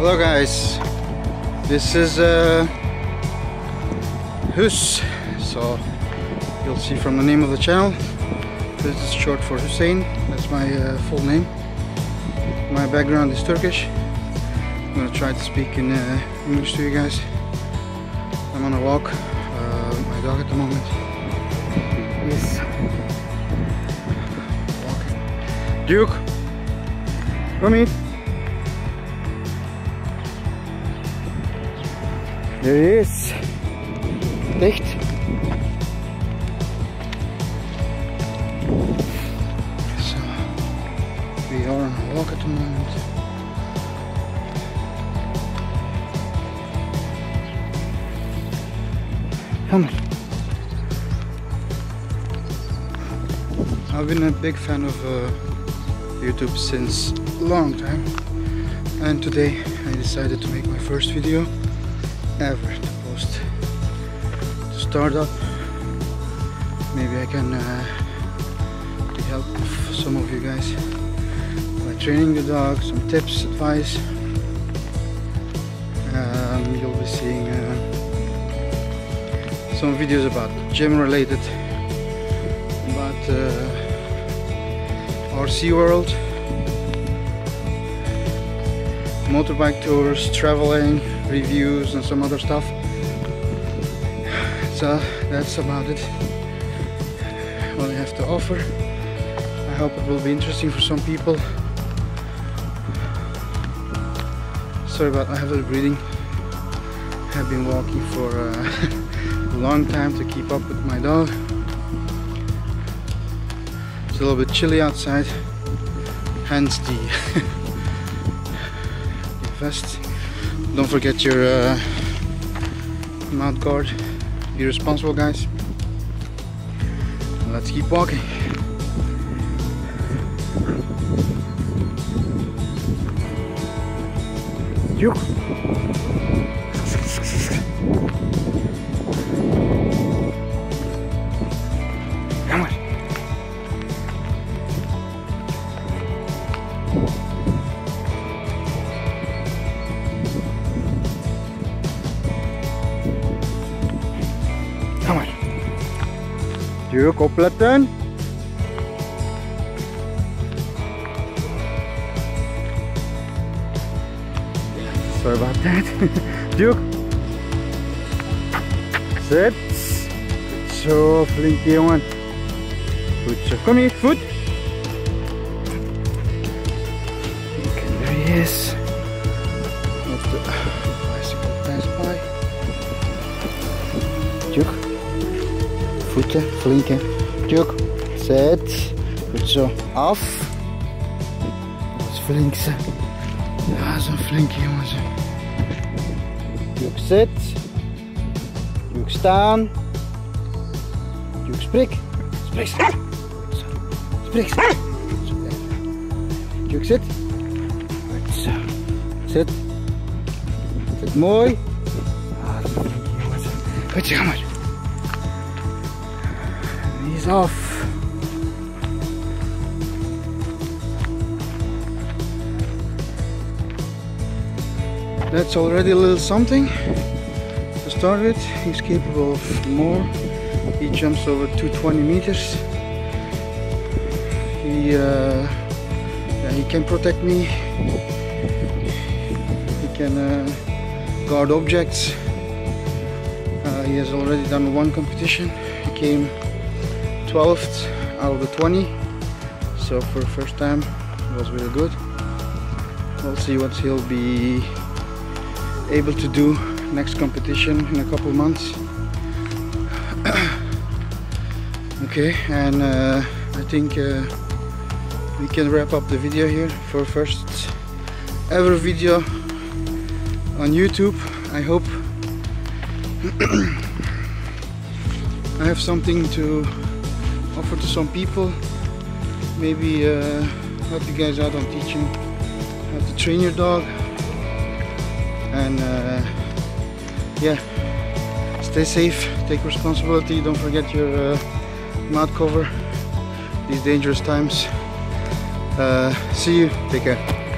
Hello guys, this is uh, Hus, so you'll see from the name of the channel, this is short for Hussein, that's my uh, full name. My background is Turkish, I'm gonna try to speak in uh, English to you guys. I'm on a walk uh, with my dog at the moment. Yes. Walking. Duke, come here. There he is. So, we are on a walk at the moment. Come on. I've been a big fan of uh, YouTube since a long time and today I decided to make my first video ever to post. To start up maybe I can uh, help some of you guys by training the dog some tips advice. Um, you'll be seeing uh, some videos about gym related about uh, RC world motorbike tours traveling reviews and some other stuff. So that's about it. What I have to offer. I hope it will be interesting for some people. Sorry about I have a breathing I've been walking for uh, a long time to keep up with my dog. It's a little bit chilly outside. Hence the vest don't forget your uh, mouth guard. Be responsible guys. Let's keep walking. You Duke, opletten. Sorry about that. Duke. Sit. Zo, flinke jongen. Goed zo. Kom hier, voet. He is. Voeten, flinke. Duke. Zet. Goed zo. Af. Dat is flink ze. Ja, zo'n flinke jongen ze. Duke zit. Duke staan. Duke sprik. Sprik. Zo. Sprik. Zo, Duke zit. Goed zo. Zit. Zit mooi. Ah, dat is een flinke jongen ze. Goed zo, ga He's off. That's already a little something to start with. He's capable of more. He jumps over 220 meters. He uh, yeah, he can protect me. He can uh, guard objects. Uh, he has already done one competition. He came 12th out of the 20 so for the first time it was really good. We'll see what he'll be able to do next competition in a couple months. Okay and uh, I think uh, we can wrap up the video here for first ever video on YouTube. I hope I have something to offer to some people. Maybe uh, help you guys out on teaching how to train your dog. And uh, yeah stay safe take responsibility don't forget your uh, mouth cover. These dangerous times. Uh, see you. Take care